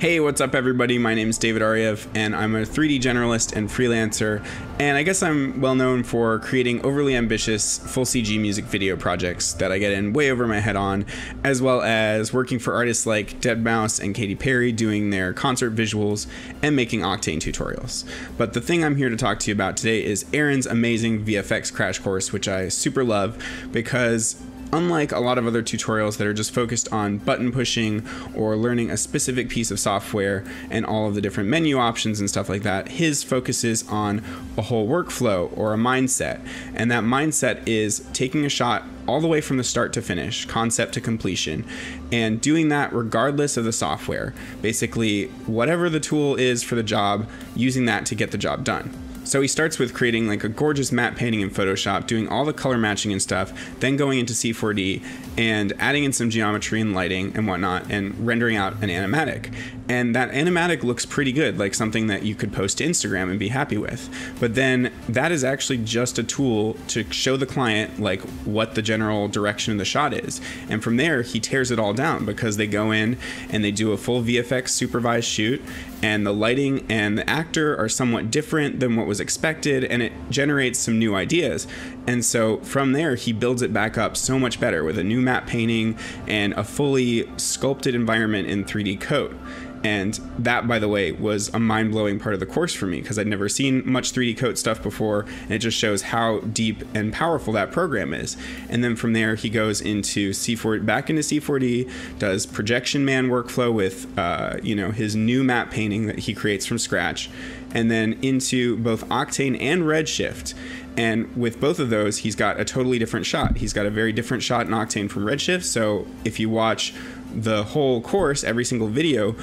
Hey, what's up, everybody? My name is David Ariew, and I'm a 3D generalist and freelancer. And I guess I'm well known for creating overly ambitious full CG music video projects that I get in way over my head on, as well as working for artists like deadmau5 and Katy Perry doing their concert visuals and making Octane tutorials. But the thing I'm here to talk to you about today is Aaron's amazing VFX crash course, which I super love because unlike a lot of other tutorials that are just focused on button pushing or learning a specific piece of software and all of the different menu options and stuff like that, his focuses on a whole workflow or a mindset. And that mindset is taking a shot all the way from the start to finish, concept to completion, and doing that regardless of the software. Basically, whatever the tool is for the job, using that to get the job done. So he starts with creating like a gorgeous matte painting in Photoshop, doing all the color matching and stuff, then going into C4D and adding in some geometry and lighting and whatnot, and rendering out an animatic. And that animatic looks pretty good, like something that you could post to Instagram and be happy with. But then that is actually just a tool to show the client like what the general direction of the shot is. And from there, he tears it all down because they go in and they do a full VFX supervised shoot, and the lighting and the actor are somewhat different than what was expected and it generates some new ideas. And so from there, he builds it back up so much better with a new matte painting and a fully sculpted environment in 3D Coat. And that, by the way, was a mind blowing part of the course for me because I'd never seen much 3D Coat stuff before. And it just shows how deep and powerful that program is. And then from there, he goes into C4, back into C4D, does Projection Man workflow with, uh, you know, his new matte painting that he creates from scratch. And then into both Octane and Redshift. And with both of those, he's got a totally different shot. He's got a very different shot in Octane from Redshift. So if you watch the whole course, every single video,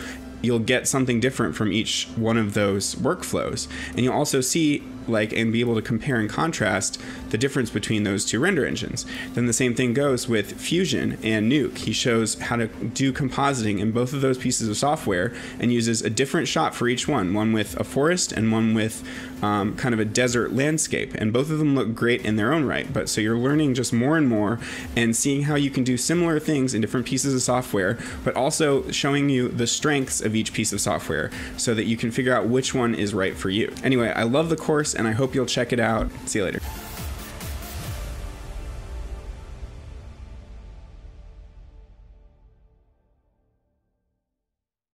you'll get something different from each one of those workflows. And you'll also see like and be able to compare and contrast the difference between those two render engines. Then the same thing goes with Fusion and Nuke. He shows how to do compositing in both of those pieces of software and uses a different shot for each one, one with a forest and one with um, kind of a desert landscape. And both of them look great in their own right. But so you're learning just more and more and seeing how you can do similar things in different pieces of software, but also showing you the strengths of each piece of software so that you can figure out which one is right for you. Anyway, I love the course and I hope you'll check it out. See you later.